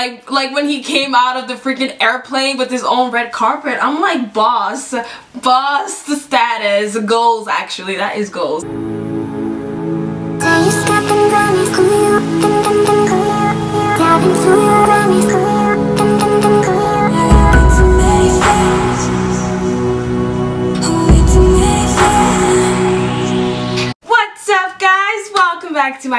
Like like when he came out of the freaking airplane with his own red carpet. I'm like boss. Boss status. Goals actually. That is goals.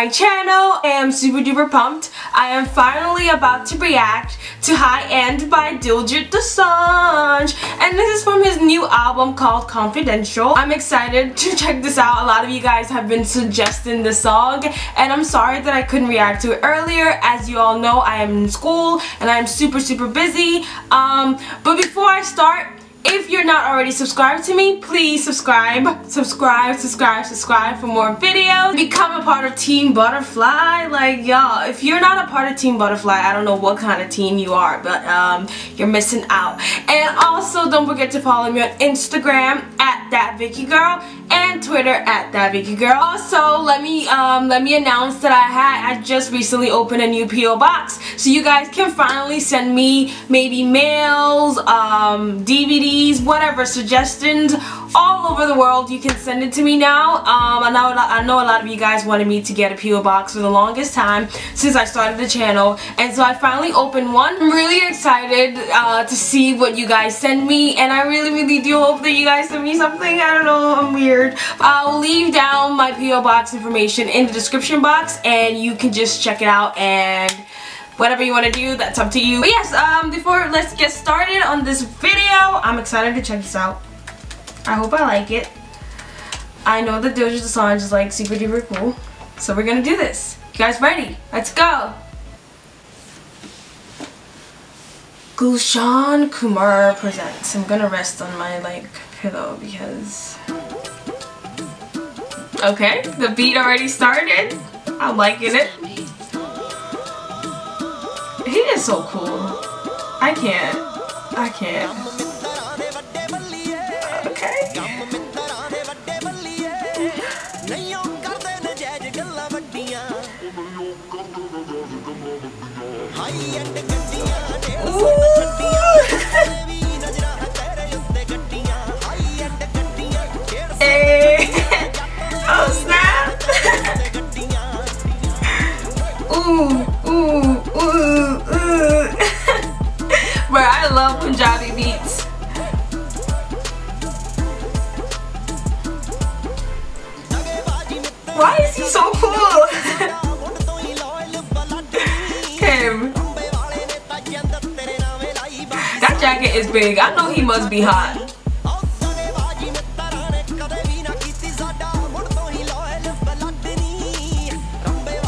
My channel. I am super duper pumped. I am finally about to react to High End by Diljit Dosanjh. And this is from his new album called Confidential. I'm excited to check this out. A lot of you guys have been suggesting the song. And I'm sorry that I couldn't react to it earlier. As you all know, I am in school and I'm super super busy. Um, but before I start, if you're not already subscribed to me, please subscribe, subscribe, subscribe, subscribe for more videos. Become a part of Team Butterfly. Like, y'all, if you're not a part of Team Butterfly, I don't know what kind of team you are, but um, you're missing out. And also, don't forget to follow me on Instagram at that Vickey Girl and Twitter at that Vickey Girl. Also, let me um, let me announce that I had I just recently opened a new PO box, so you guys can finally send me maybe mails, um, DVDs, whatever suggestions all over the world. You can send it to me now. Um, I know I know a lot of you guys wanted me to get a PO box for the longest time since I started the channel, and so I finally opened one. I'm really excited uh, to see what you guys send me, and I really really do hope that you guys send me something. I don't know, I'm weird. I'll leave down my P.O. Box information in the description box and you can just check it out and whatever you want to do, that's up to you. But yes, um, before let's get started on this video, I'm excited to check this out. I hope I like it. I know that Diljit Dosanjh is like super duper cool. So we're gonna do this. You guys ready? Let's go! Gulshan Kumar presents. I'm gonna rest on my like pillow because Okay, the beat already started. I'm liking it. He is so cool. I can't. I can't. Okay. Hey. so cool? Him. That jacket is big. I know he must be hot.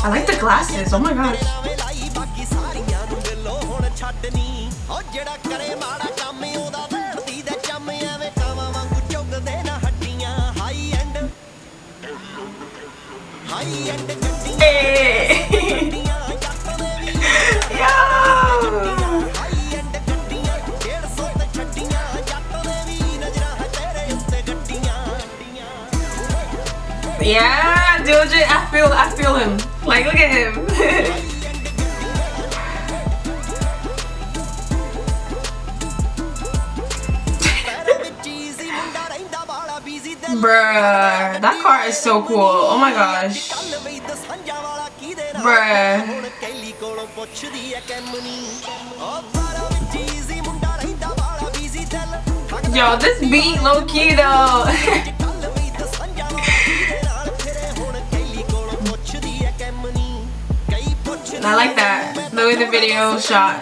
I like the glasses. Oh my gosh. Yeah, Diljit, I feel, I feel him. Like, look at him. Bruh, that car is so cool. Oh my gosh. Bruh. Yo, this beat low key though. I like that. The way the video shot.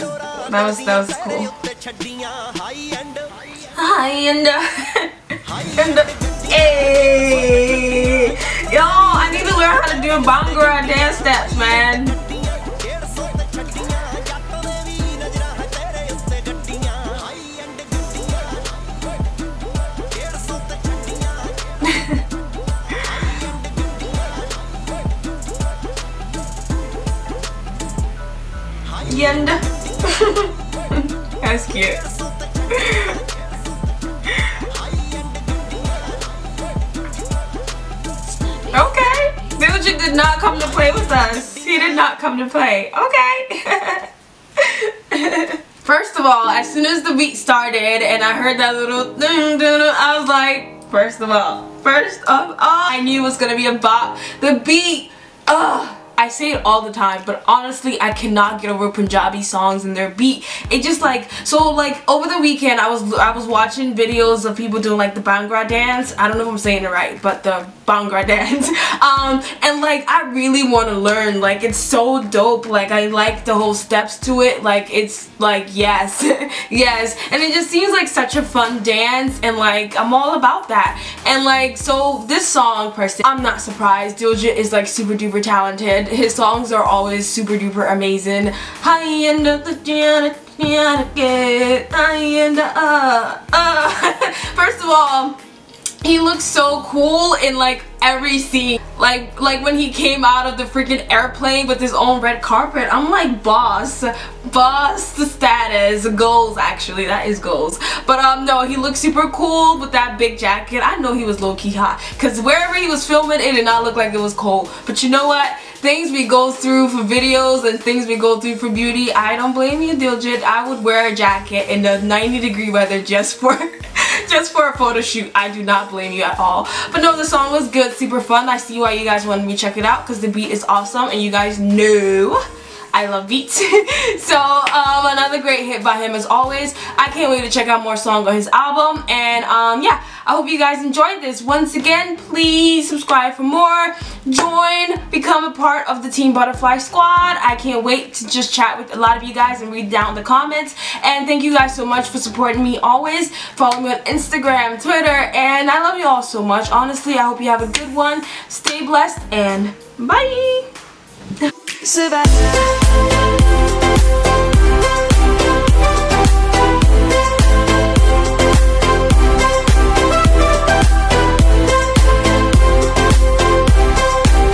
That was that was cool. Hi and and hey, yo, I need to learn how to do Bhangra dance steps, man. Yenda. That's cute. Diljit did not come to play with us. He did not come to play. Okay. First of all, as soon as the beat started and I heard that little dun, dun, I was like, first of all, first of all, I knew it was gonna be a bop. The beat, ugh. I say it all the time, but honestly, I cannot get over Punjabi songs and their beat. It just like, so like over the weekend, I was I was watching videos of people doing like the Bhangra dance. I don't know if I'm saying it right, but the Bhangra dance. um, and like, I really want to learn. Like, it's so dope. Like, I like the whole steps to it. Like, it's like, yes, yes. And it just seems like such a fun dance, and like, I'm all about that. And like, so this song, per se, I'm not surprised. Diljit is like super duper talented his songs are always super duper amazing. High end of the uh, uh. First of all, he looks so cool in like every scene. Like like when he came out of the freaking airplane with his own red carpet. I'm like boss boss the status goals actually that is goals. But um no he looks super cool with that big jacket. I know he was low-key hot because wherever he was filming it did not look like it was cold. But you know what things we go through for videos and things we go through for beauty i don't blame you diljit i would wear a jacket in the 90 degree weather just for just for a photo shoot. I do not blame you at all. But no, the song was good, super fun. I see why you guys wanted me to check it out because the beat is awesome and you guys know I love beats. so um, another great hit by him as always. I can't wait to check out more songs on his album. And um, yeah, I hope you guys enjoyed this. Once again, please subscribe for more. Join, become a part of the Team Butterfly Squad. I can't wait to just chat with a lot of you guys and read down the comments. And thank you guys so much for supporting me always. Follow me on Instagram, Twitter, and I love you all so much. Honestly, I hope you have a good one. Stay blessed and bye! Savannah